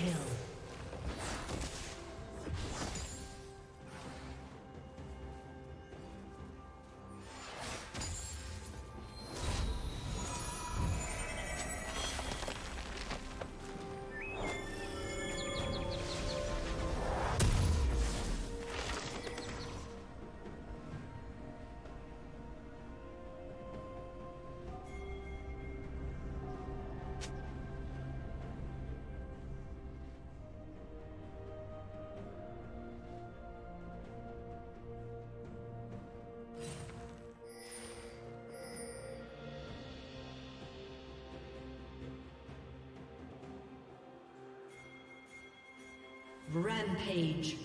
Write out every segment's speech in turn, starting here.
Kill. Rampage.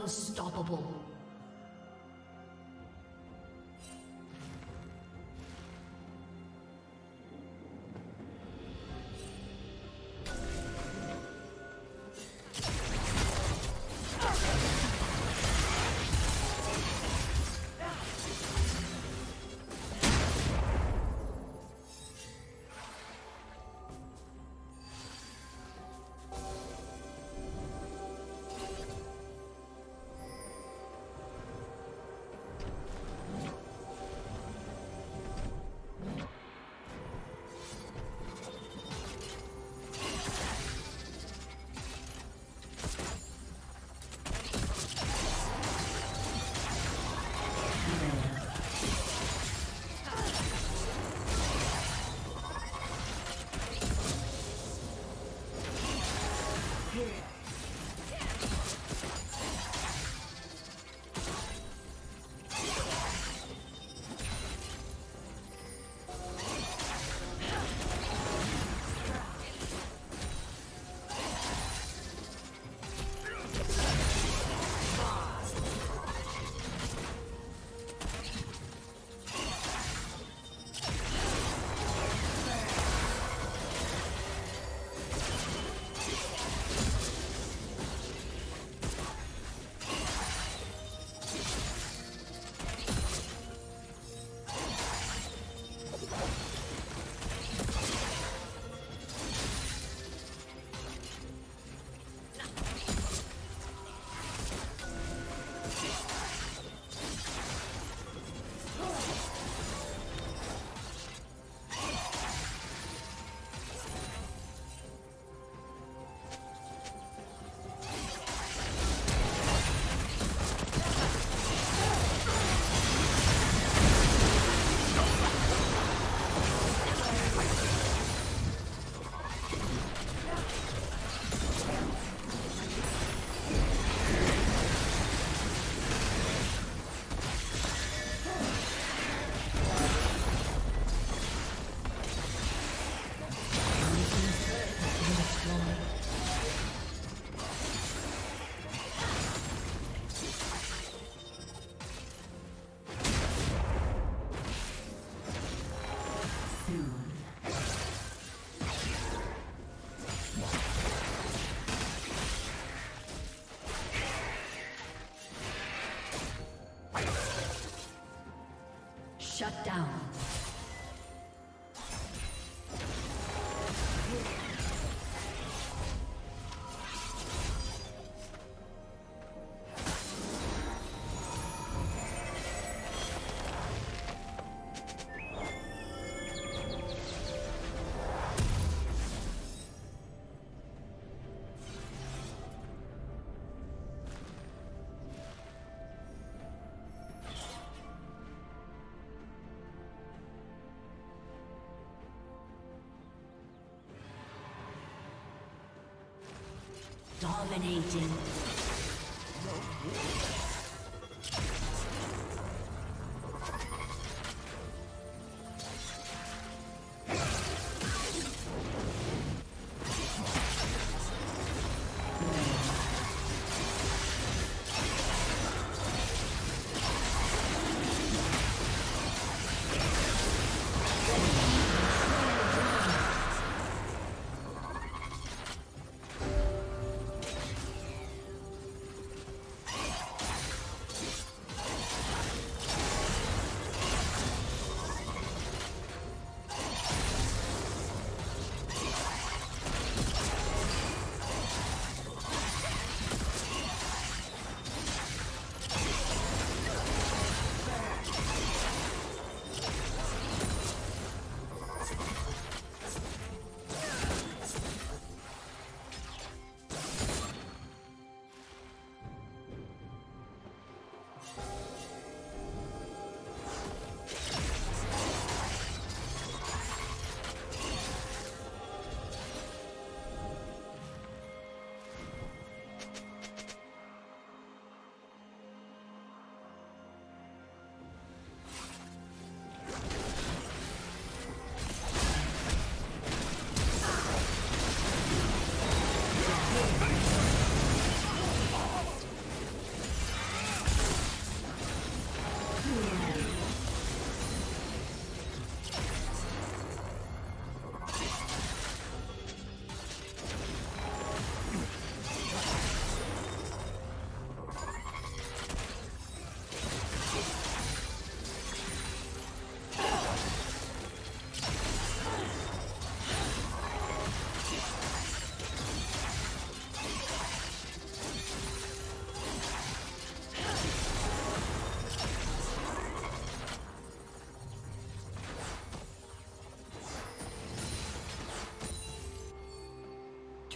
Unstoppable. Down. Dominating.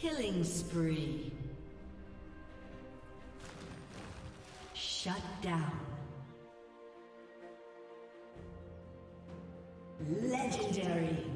Killing spree. Shut down. Legendary.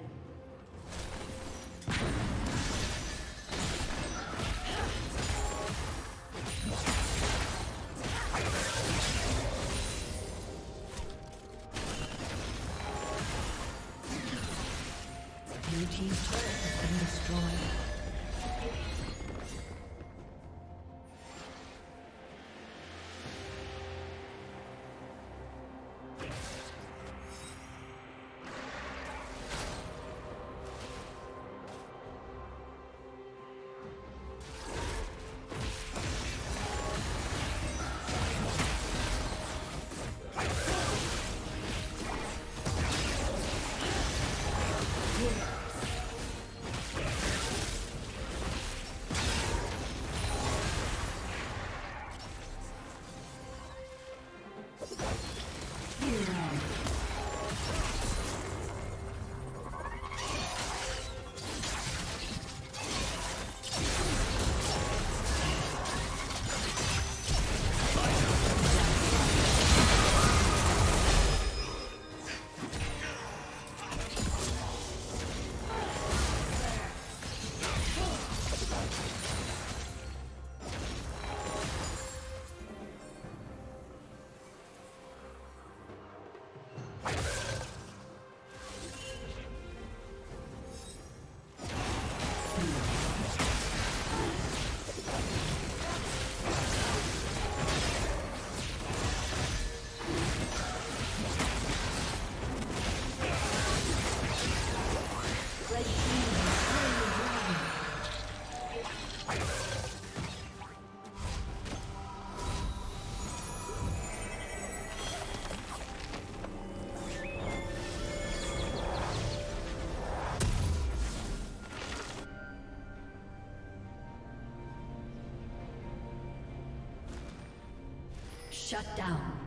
Shut down.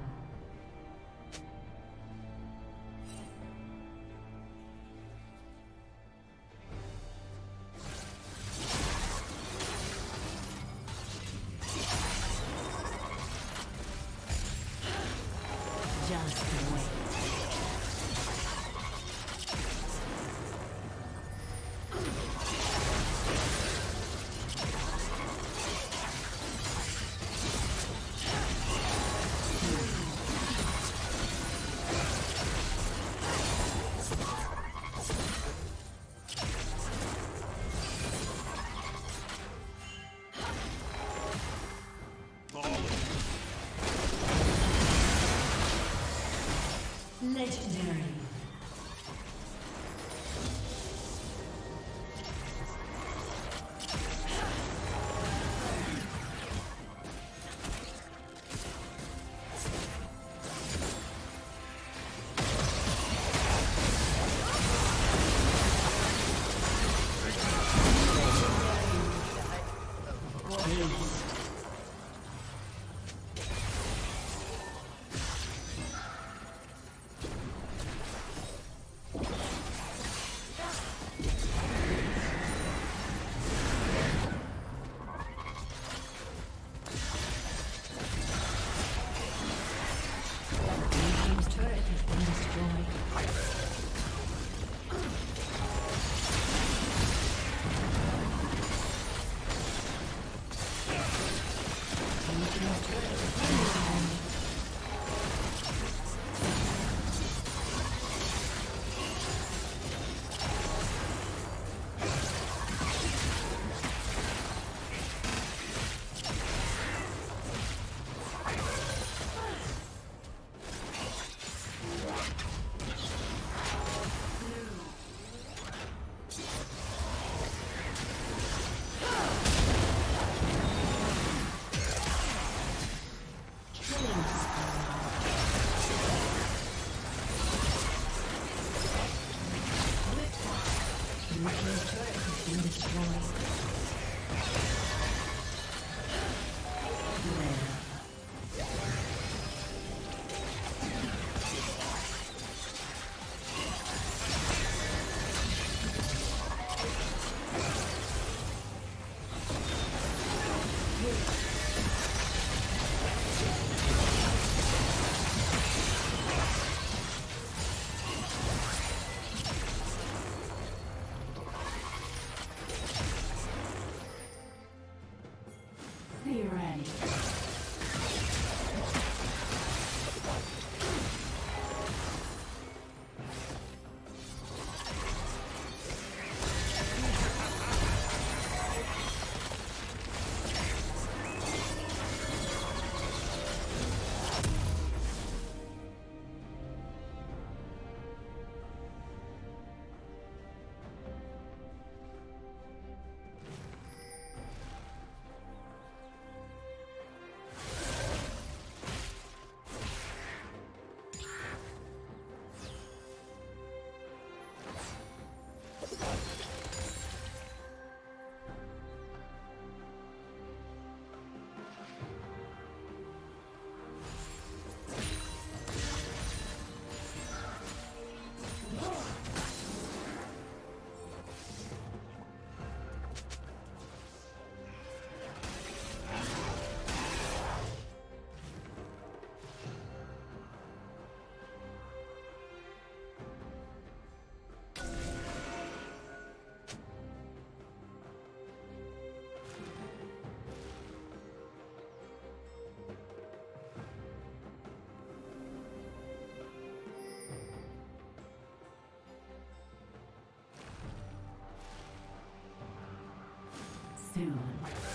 Soon.